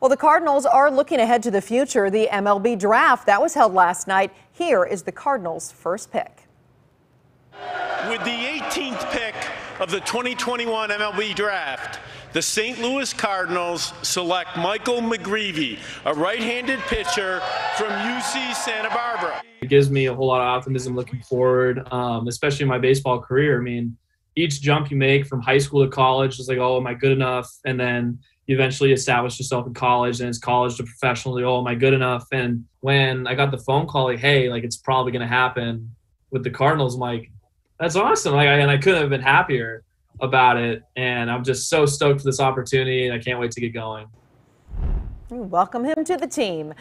Well, the Cardinals are looking ahead to the future. The MLB draft that was held last night. Here is the Cardinals' first pick. With the 18th pick of the 2021 MLB draft, the St. Louis Cardinals select Michael McGreevy, a right-handed pitcher from UC Santa Barbara. It gives me a whole lot of optimism looking forward, um, especially in my baseball career. I mean, each jump you make from high school to college is like, oh, am I good enough? And then you eventually establish yourself in college, and it's college to professional. Oh, am I good enough? And when I got the phone call, like, hey, like it's probably going to happen with the Cardinals, I'm like, that's awesome. Like, I, and I couldn't have been happier about it. And I'm just so stoked for this opportunity, and I can't wait to get going. Welcome him to the team.